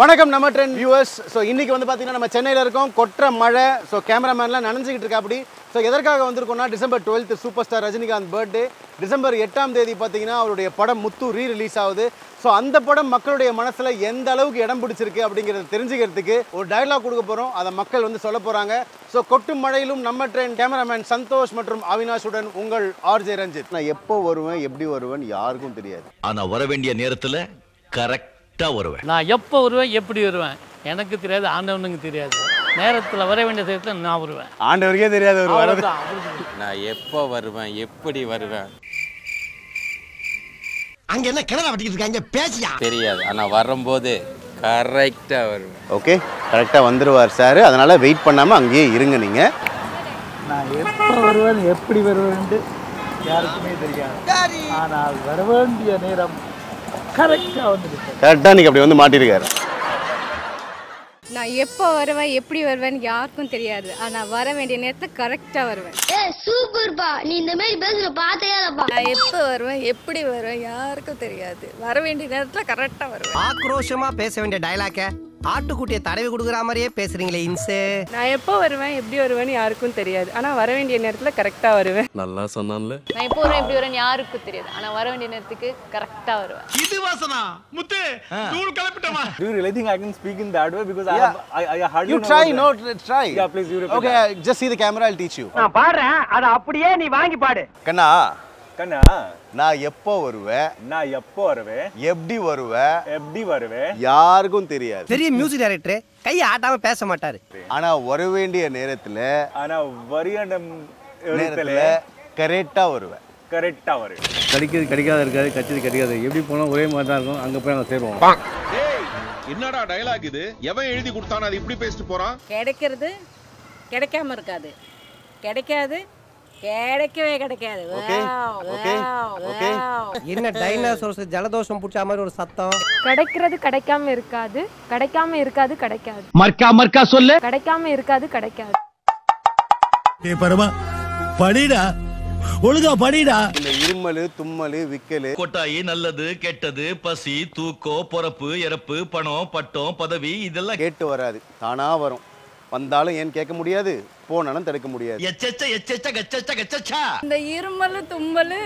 வணக்கம் நம்ம trend viewers so இன்றைக்கி வந்து பார்த்தீங்கன்னா நம்ம சென்னையில் இருக்கோம். கொற்ற மழை. ஸோ கேமராமேன்லாம் நனைஞ்சிக்கிட்டு இருக்கா அப்படி ஸோ எதற்காக வந்திருக்கோம்னா December twelfth super star Rajinikanth birthday December எட்டாம் தேதி பார்த்தீங்கன்னா அவருடைய படம் முத்து ரீ ரிலீஸ் ஆகுது. ஸோ அந்த படம் மக்களுடைய மனசில் எந்த அளவுக்கு இடம் பிடிச்சிருக்கு அப்படிங்கிறத தெரிஞ்சுக்கிறதுக்கு ஒரு டயலாக் கொடுக்க போகிறோம் அதை மக்கள் வந்து சொல்ல போகிறாங்க ஸோ கொட்டு மழையிலும் நம்ம ட்ரெயின் கேமராமேன் சந்தோஷ் மற்றும் அவினாஷுடன் உங்கள் ஆர்ஜே ரஞ்சித். நான் எப்போ வருவேன் எப்படி வருவேன் யாருக்கும் தெரியாது. ஆனால் வர வேண்டிய நேரத்தில் கரெக்ட் வருவேன். நான் எப்போ வருவேன் எப்படி வருவேன்? எனக்கு தெரியாது ஆண்டவனுக்கு தெரியாது. நேரத்தில் வர வேண்டிய நேரத்தில் நான் வருவேன். ஆண்டவருக்கே தெரியாது ஒரு வரது. நான் எப்போ வருவேன் எப்படி வருவேன்? அங்க என்ன கிணறு வட்டிக்கிட்டு இருக்காங்க? பேசியா? தெரியாது. ஆனால் வரும்போது கரெக்டாக வருவேன். ஓகே கரெக்டாக வந்துடுவார் சார். அதனால் வெயிட் பண்ணாமல் அங்கேயே இருங்க நீங்கள் நான் எப்போ வருவேன் எப்படி வருவேன்ட்டு யாருக்குமே தெரியாது. ஆனால் வர வேண்டிய நேரம் கரெக்டாக வந்துடுச்சு. கரெக்டாக நீங்கள் அப்படி வந்து மாட்டிருக்காரு. நான் எப்போ வருவேன் எப்படி வருவேன்னு யாருக்கும் தெரியாது. ஆனால் வர வேண்டிய நேரத்தில் கரெக்டாக வருவேன். ஏ சூப்பர்ப்பா. நீ இந்த மாதிரி பேசுற பார்த்தே இல்லப்பா. நான் எப்போ வருவேன் எப்படி வருவேன் யாருக்கும் தெரியாது. வர வேண்டிய நேரத்தில் கரெக்டாக வருவேன். ஆக்ரோஷமா பேச வேண்டிய டயலாக்க ஆட்டுக்குட்டியை தடவி கொடுக்குற மாதிரியே பேசுறீங்களே இன்சே. நான் எப்போ வருவேன் எப்படி வருவேன்னு யாருக்கும் தெரியாது. ஆனால் வர வேண்டிய நேரத்தில் கரெக்டாக வருவேன். நல்லா சொன்னான்ல. நான் எப்போ வருவேன் எப்படி வருவேன் யாருக்கும் தெரியாது. ஆனால் வர வேண்டிய நேரத்துக்கு கரெக்டாக வருவேன். Do you really think I can speak in that way? Because I, have, I, I hardly try about no try Yeah, please, you repeat okay just see the camera I'll teach you. நான் பாடுறேன் அதை அப்படியே நீ வாங்கி பாடு. கண்ணா கண்ணா. நான் எப்போ வருவேன்? நான் எப்போ வருவேன்? எப்படி வருவேன் எப்படி வருவேன்? யாருக்கும் தெரியாது. பெரிய மியூசிக் டைரக்டர் கையை ஆட்டாம பேச மாட்டாரு. ஆனா வர வேண்டிய நேரத்துல ஆனா வரியாண்டம் நேரத்துல கரெக்டா வருவேன். கரெக்டா வருவேன். கிடைக்கிறது கிடைக்காத இருக்காது கச்சது கிடைக்காது. எப்படி போனால் ஒரே மாதிரி தான் இருக்கும். அங்கே போய் நாங்கள் சேருவோம். என்னடா டயலாக் இது? எவன் எழுதி கொடுத்தானோ அது இப்படி பேசிட்டு போறான்? கிடைக்கிறது கிடைக்காம இருக்காது. கிடைக்காது கிடைக்கவே கிடைக்காது. Okay okay okay. என்ன டைனாசோர்ஸ் ஜலதோஷம் பிடிச்ச மாதிரி ஒரு சத்தம்? கிடைக்கிறது கிடைக்காம இருக்காது கிடைக்காம இருக்காது கிடைக்காது. மர்க்கா மர்க்கா சொல்லு. கிடைக்காம இருக்காது கிடைக்காது. ஏ பரமா படிடா ஒழுங்கா படிடா. இந்த இருமல் தும்மல் விக்கல். கொட்டாயி நல்லது கெட்டது பசி தூக்கம் பொறப்பு இறப்பு பணம் பட்டம் பதவி இதெல்லாம் கேட்டு வராது. தானா வரும். வந்தாலும் ஏன் கேட்க முடியாது? போனாலும் தடுக்க முடியாது. எச்சச்ச எச்சச்ச கச்சச்ச கச்சச்சா. இந்த இருமல் தும்பல்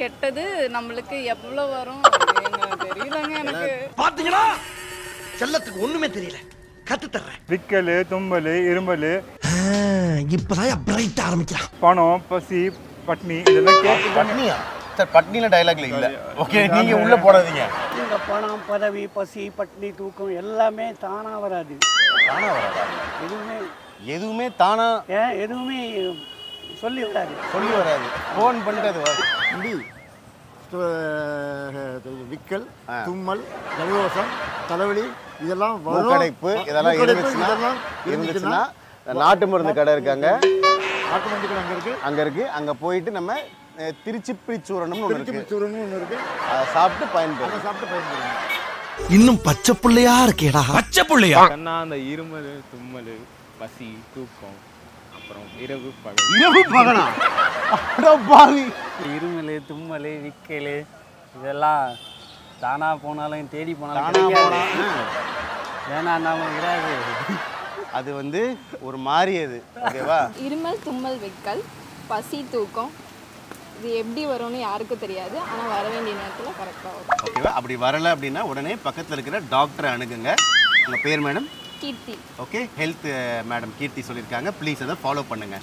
கெட்டது நம்மளுக்கு எவ்வளோ வரும் தெரியலங்க எனக்கு? பாத்தீங்களா? செல்லத்துக்கு ஒண்ணுமே தெரியல. கத்து தர்றேன். விக்கல் தும்பல் இருமல். இப்பதான் பிரைட் ஆரம்பிக்கிறான். பணம் பசி பட்னி இதெல்லாம் கேட்டு பட்னியா? சார் பட்னில டயலாக்ல இல்ல. ஓகே நீங்க உள்ள போடாதீங்க. இந்த பணம் பதவி பசி பட்னி தூக்கம் எல்லாமே தானா வராது. தானா வராதா? எதுவுமே எதுவுமே தானா? ஏன் எதுவுமே சொல்லி வராது. சொல்லி வராது. ஃபோன் பண்ணிட்டு அது வரும் விக்கல் தும்மல் ஜலதோஷம் தலைவலி இதெல்லாம் மூக்கடைப்பு இதெல்லாம் இருந்துச்சுன்னா இருந்துச்சுன்னா நாட்டு மருந்து கடை இருக்காங்க. நாட்டு மந்திகள் அங்கே இருக்கு. அங்க இருக்கு. அங்க போயிட்டு நம்ம அஹ், திருச்சிப்பிரி சூரணம்னு ஒன்று திருச்சி இருக்கு. ஒன்று இருக்கு. அதை சாப்பிட்டு அதை பயன்படும் சாப்பிட்டு பயன்படுங்க இன்னும் பச்சை புள்ளையா இருக்கேடா. பச்சை புள்ளையா? கண்ணா அந்த இருமல் தும்மல் பசி தூக்கம் அப்புறம் இரவு பகல். இரவு பகலா? அட பாவி. இருமல் தும்மல் விக்கல் இதெல்லாம் தானா போனாலும் தேடி போனாலும் தானா போனா வேணாம் விடாது. அது வந்து ஒரு மாறியது ஓகேவா? இருமல் தும்மல் வெக்கல் பசி தூக்கம் இது எப்படி வரும்னு யாருக்கும் தெரியாது. ஆனால் வர வேண்டிய நேரத்தில் கரெக்டாக வரும். ஓகேவா அப்படி வரல அப்படின்னா உடனே பக்கத்துல இருக்கிற டாக்டரை அணுகுங்க. உங்க பேர் madam Keerthi. Okay health madam Keerthi சொல்லியிருக்காங்க. ப்ளீஸ் அதை ஃபாலோ பண்ணுங்க.